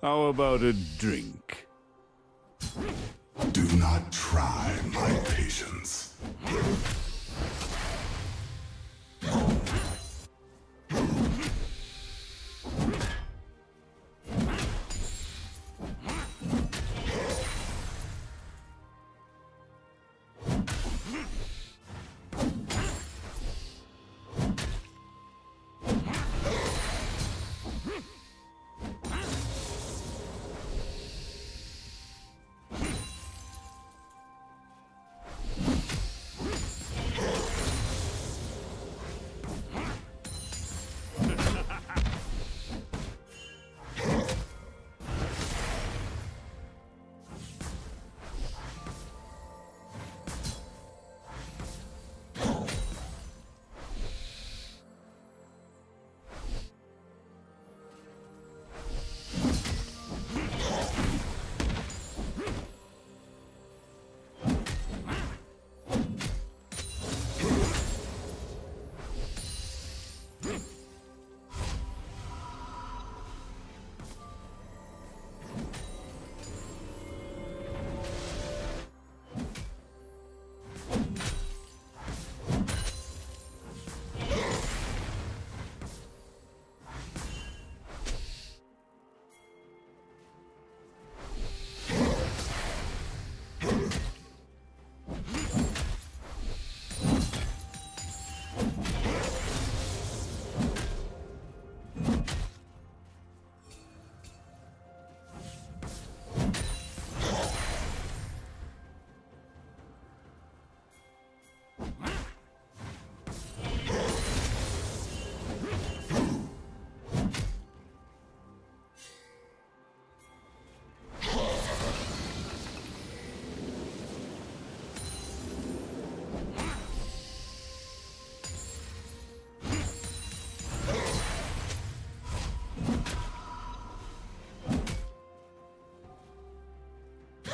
How about a drink? Do not try my patience.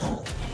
Oh.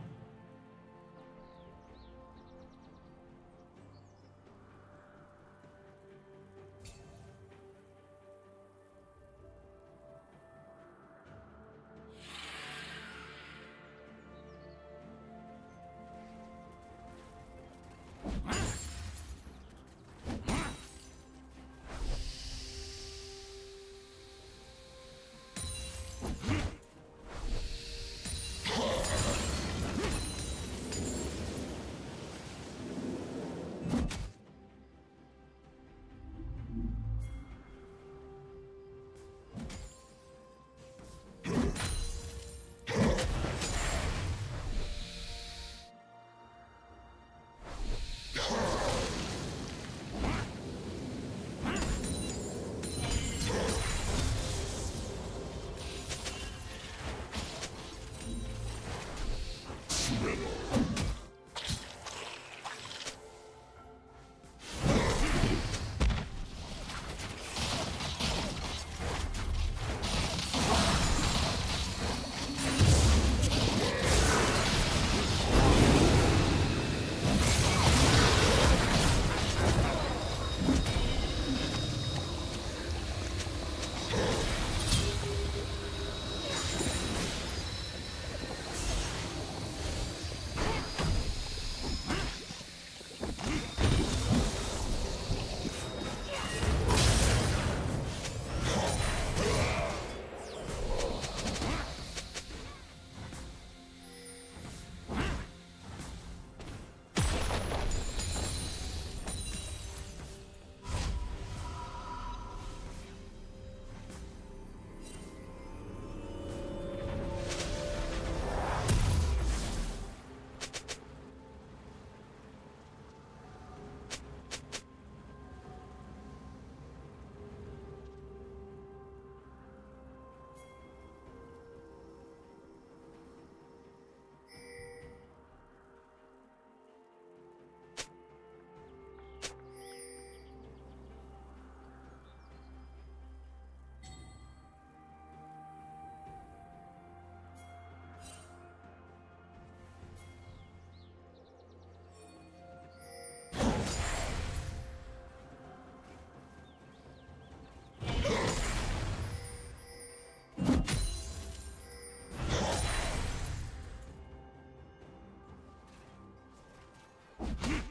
Turret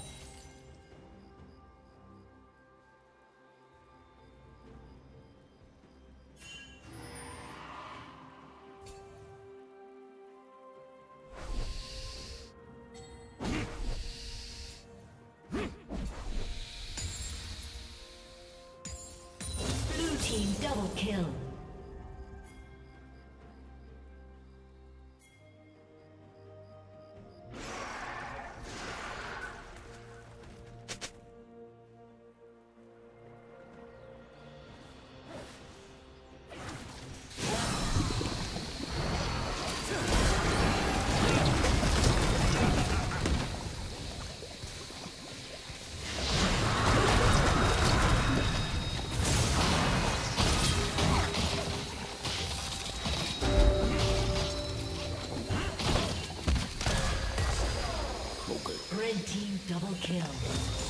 Double kill.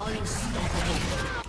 Unstoppable.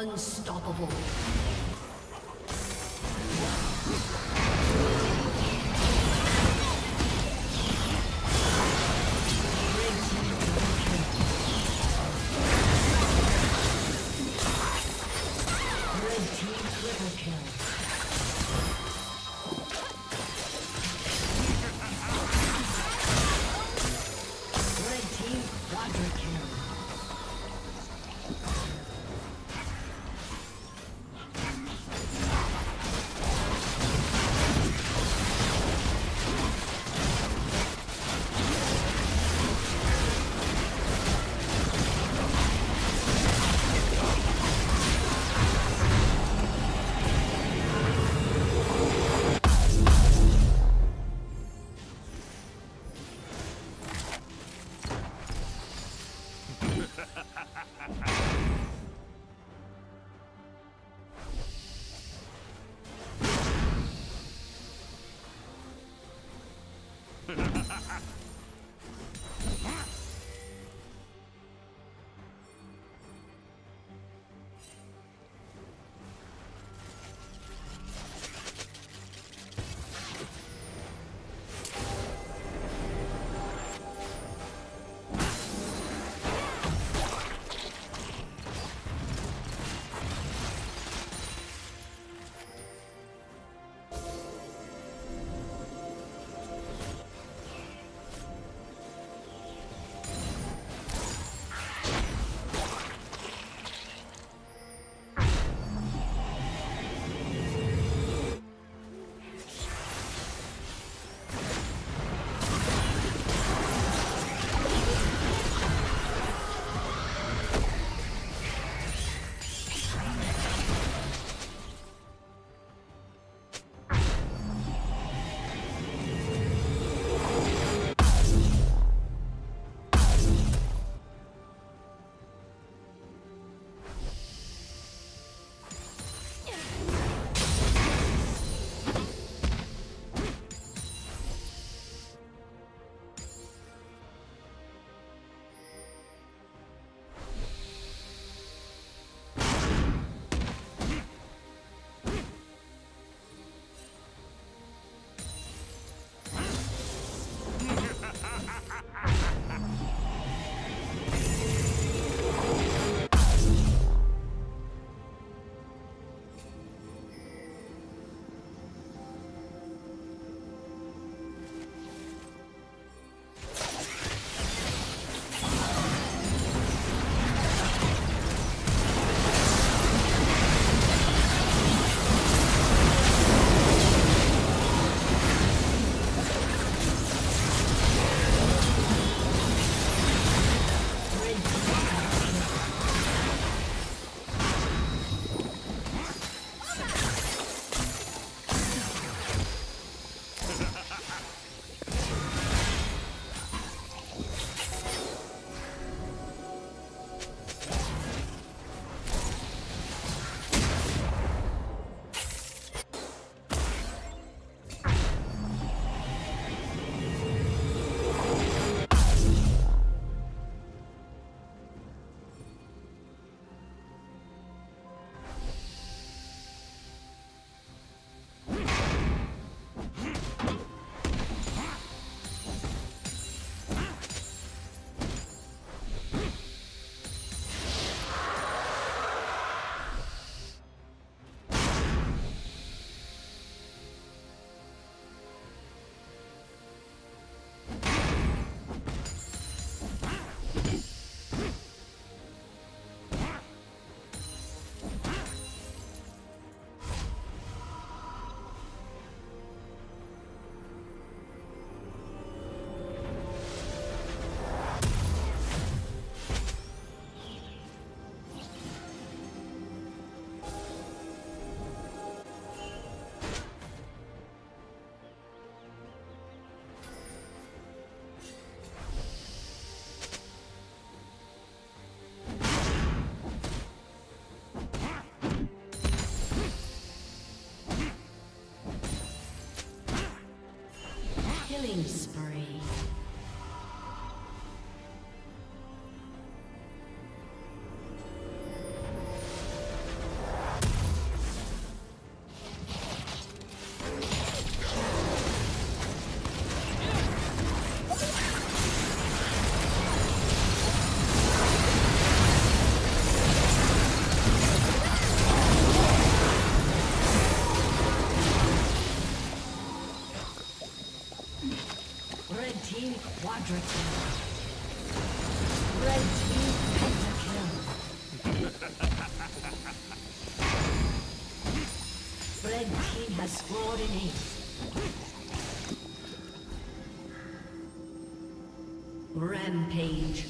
Unstoppable. Killing Quadra kill. Red team pentakill. Red team has scored an ace. Rampage.